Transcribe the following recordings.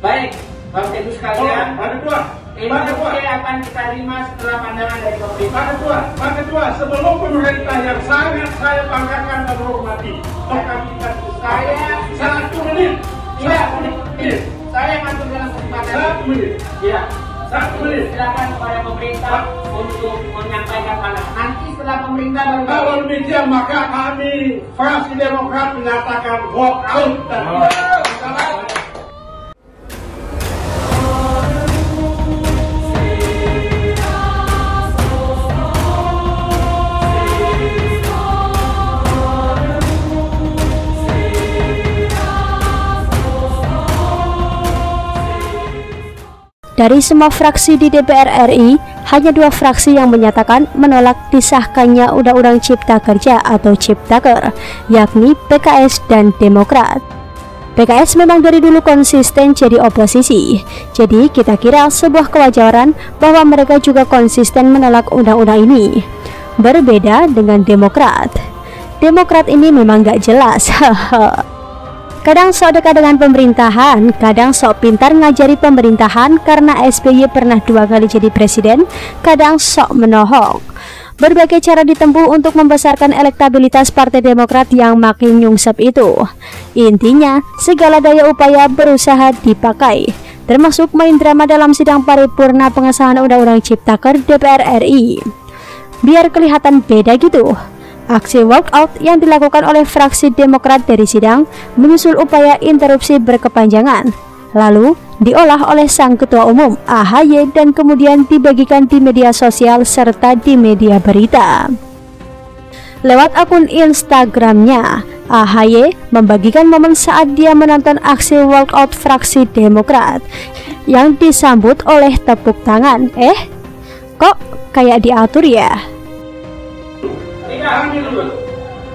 Baik, Bapak Ibu sekalian, Pak Ketua, Pak Ketua, akan kita terima setelah pandangan dari pemerintah. Pak Ketua, Pak Ketua, sebelum pemerintah yang sangat saya banggakan dan hormati, tolong kami kasih Saya satu menit, Iya, satu menit, saya masuk dalam kesempatan. Satu menit, Ya, satu menit. silakan kepada pemerintah untuk menyampaikan pandangan. Nanti setelah pemerintah baru Kalau demikian maka kami fraksi Demokrat menyatakan walk out. Dan Dari semua fraksi di DPR RI, hanya dua fraksi yang menyatakan menolak disahkannya Undang-Undang Cipta Kerja atau Ciptaker, yakni PKS dan Demokrat. PKS memang dari dulu konsisten jadi oposisi, jadi kita kira sebuah kewajaran bahwa mereka juga konsisten menolak undang-undang ini. Berbeda dengan Demokrat. Demokrat ini memang gak jelas, haha. Kadang sok dekat dengan pemerintahan, kadang sok pintar ngajari pemerintahan karena SBY pernah dua kali jadi presiden, kadang sok menohok. Berbagai cara ditempuh untuk membesarkan elektabilitas Partai Demokrat yang makin nyungsep itu. Intinya, segala daya upaya berusaha dipakai, termasuk main drama dalam sidang paripurna pengesahan Undang-Undang Ciptaker DPR RI. Biar kelihatan beda gitu. Aksi walkout yang dilakukan oleh fraksi Demokrat dari sidang menyusul upaya interupsi berkepanjangan, lalu diolah oleh sang ketua umum AHY dan kemudian dibagikan di media sosial serta di media berita. Lewat akun Instagramnya, AHY membagikan momen saat dia menonton aksi walkout fraksi Demokrat yang disambut oleh tepuk tangan. Eh, kok kayak diatur ya? Kami dulu.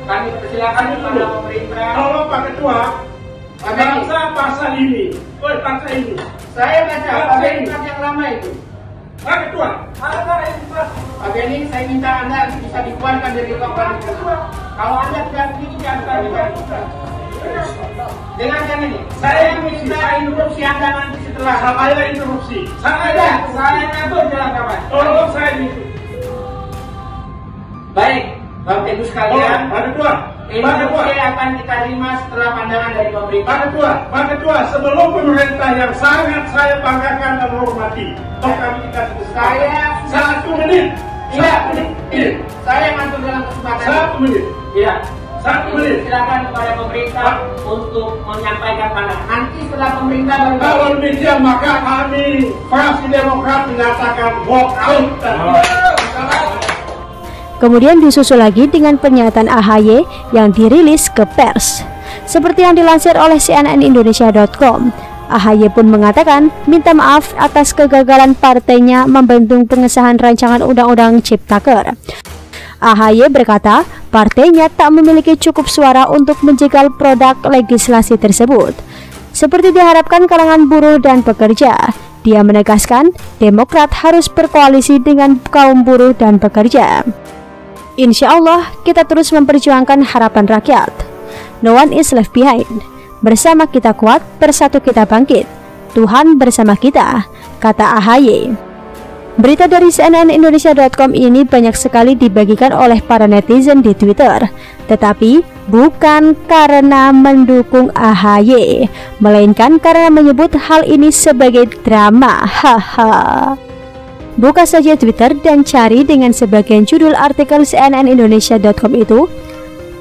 Kami persilakan kepada pemerintah. Tolong Pak Ketua, baca pasal ini, oh pasal ini. Saya baca pasal Benny. yang lama itu. Pak Ketua, ada ini saya minta Anda bisa dikeluarkan dari ruangan itu. Kalau Anda tidak jangan kita Dengarkan ini. Saya minta interupsi Anda nanti setelah. Saya interupsi. Saya Bapak Ibu sekalian, Pak Ketua, ini Pak Ketua. akan kita terima setelah pandangan dari pemerintah. Pak Ketua, Pak Ketua, sebelum pemerintah yang sangat saya banggakan dan hormati, tolong kami kasih Saya- satu menit, Iya. Saya ngatur dalam kesempatan. satu menit, Iya. satu menit. Silakan kepada pemerintah untuk menyampaikan pandangan. Nanti setelah pemerintah baru. Kalau demikian maka kami fraksi Demokrat menyatakan walk out dan Kemudian disusul lagi dengan pernyataan AHY yang dirilis ke pers. Seperti yang dilansir oleh cnnindonesia.com, AHY pun mengatakan minta maaf atas kegagalan partainya membantu pengesahan rancangan Undang-Undang Ciptaker. AHY berkata partainya tak memiliki cukup suara untuk menjegal produk legislasi tersebut. Seperti diharapkan kalangan buruh dan pekerja, dia menegaskan Demokrat harus berkoalisi dengan kaum buruh dan pekerja. Insya Allah kita terus memperjuangkan harapan rakyat. No one is left behind. Bersama kita kuat, bersatu kita bangkit. Tuhan bersama kita, kata AHY. Berita dari cnnindonesia.com ini banyak sekali dibagikan oleh para netizen di Twitter, tetapi bukan karena mendukung AHY, melainkan karena menyebut hal ini sebagai drama. Haha. Buka saja Twitter dan cari dengan sebagian judul artikel cnnindonesia.com itu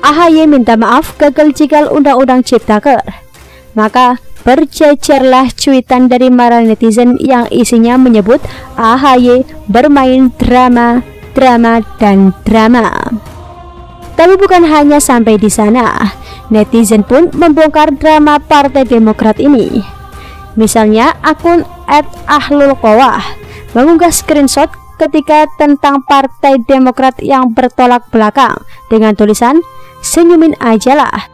AHY minta maaf gagal cikal undang-undang ciptaker. Maka bercecerlah cuitan dari para netizen yang isinya menyebut AHY bermain drama, drama, dan drama. Tapi bukan hanya sampai di sana, netizen pun membongkar drama Partai Demokrat ini. Misalnya akun @ahlulqawah mengunggah screenshot ketika tentang Partai Demokrat yang bertolak belakang dengan tulisan senyumin aja lah.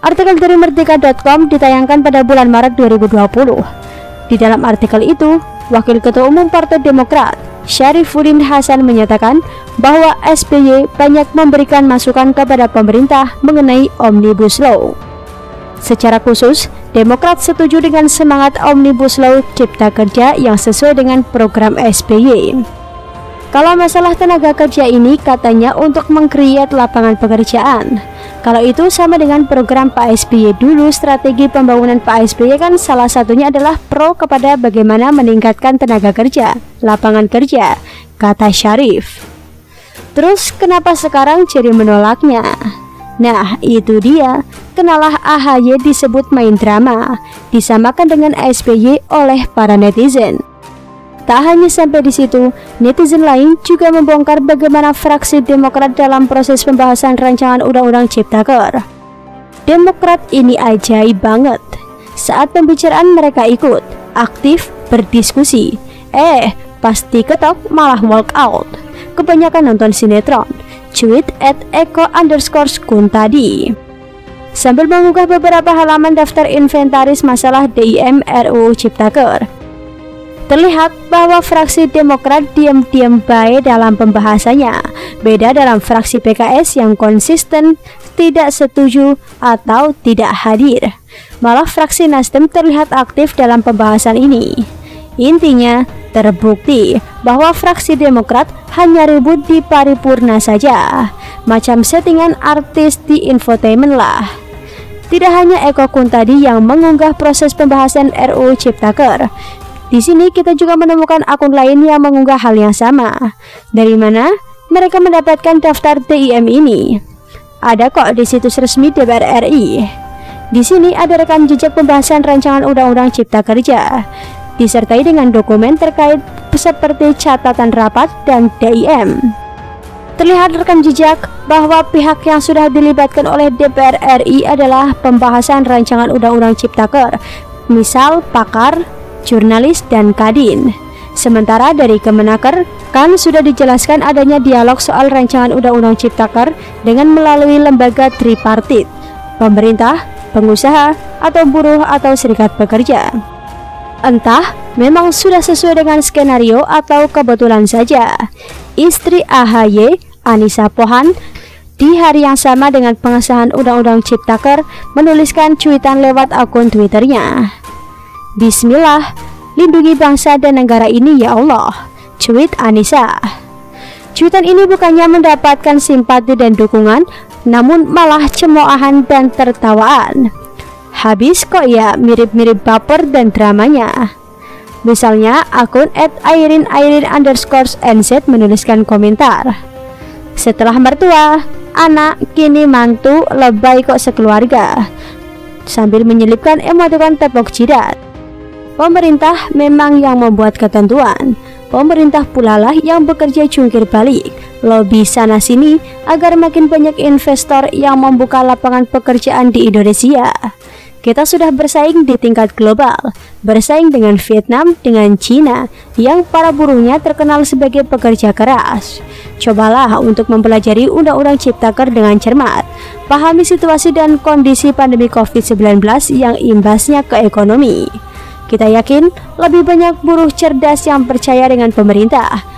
Artikel dari merdeka.com ditayangkan pada bulan Maret 2020. Di dalam artikel itu, Wakil Ketua Umum Partai Demokrat, Syarifuddin Hasan menyatakan bahwa SBY banyak memberikan masukan kepada pemerintah mengenai Omnibus Law. Secara khusus, Demokrat setuju dengan semangat Omnibus Law Cipta Kerja yang sesuai dengan program SBY. Kalau masalah tenaga kerja ini katanya untuk mengkreat lapangan pekerjaan. Kalau itu sama dengan program Pak SBY dulu strategi pembangunan Pak SBY kan salah satunya adalah pro kepada bagaimana meningkatkan tenaga kerja, lapangan kerja, kata Syarif. Terus kenapa sekarang jadi menolaknya? Nah itu dia, kenalah AHY disebut main drama, disamakan dengan SBY oleh para netizen. Tak hanya sampai di situ, netizen lain juga membongkar bagaimana fraksi Demokrat dalam proses pembahasan rancangan Undang-Undang Ciptaker. Demokrat ini ajaib banget. Saat pembicaraan mereka ikut, aktif, berdiskusi. Eh, pasti ketok malah walk out. Kebanyakan nonton sinetron. Tweet at Eko underscore Kun tadi sambil mengunggah beberapa halaman daftar inventaris masalah DIM RUU Ciptaker. Terlihat bahwa fraksi Demokrat diam-diam baik dalam pembahasannya, beda dalam fraksi PKS yang konsisten tidak setuju atau tidak hadir. Malah fraksi Nasdem terlihat aktif dalam pembahasan ini. Intinya, terbukti bahwa fraksi Demokrat hanya ribut di paripurna saja, macam settingan artis di infotainment lah. Tidak hanya Eko Kun tadi yang mengunggah proses pembahasan RUU Ciptaker, di sini kita juga menemukan akun lain yang mengunggah hal yang sama. Dari mana mereka mendapatkan daftar TIM ini? Ada kok di situs resmi DPR RI. Di sini ada rekam jejak pembahasan rancangan Undang-Undang Cipta Kerja, disertai dengan dokumen terkait seperti catatan rapat dan DIM. Terlihat rekam jejak bahwa pihak yang sudah dilibatkan oleh DPR RI adalah pembahasan rancangan Undang-Undang Ciptaker, misal pakar, jurnalis, dan kadin. Sementara dari Kemenaker, kan sudah dijelaskan adanya dialog soal rancangan Undang-Undang Ciptaker dengan melalui lembaga tripartit, pemerintah, pengusaha, atau buruh atau serikat pekerja. Entah memang sudah sesuai dengan skenario atau kebetulan saja. Istri AHY, Anissa Pohan, di hari yang sama dengan pengesahan Undang-Undang Ciptaker menuliskan cuitan lewat akun Twitternya. Bismillah, lindungi bangsa dan negara ini ya Allah. Cuit Anissa. Cuitan ini bukannya mendapatkan simpati dan dukungan, namun malah cemoohan dan tertawaan. Habis kok ya mirip-mirip baper dan dramanya. Misalnya akun at menuliskan komentar. Setelah mertua, anak kini mantu lebay kok sekeluarga. Sambil menyelipkan emotikon tepok jidat. Pemerintah memang yang membuat ketentuan. Pemerintah pula lah yang bekerja jungkir balik, lobby sana sini agar makin banyak investor yang membuka lapangan pekerjaan di Indonesia. Kita sudah bersaing di tingkat global, bersaing dengan Vietnam, dengan Cina, yang para buruhnya terkenal sebagai pekerja keras. Cobalah untuk mempelajari Undang-Undang Ciptaker dengan cermat, pahami situasi dan kondisi pandemi COVID-19 yang imbasnya ke ekonomi. Kita yakin lebih banyak buruh cerdas yang percaya dengan pemerintah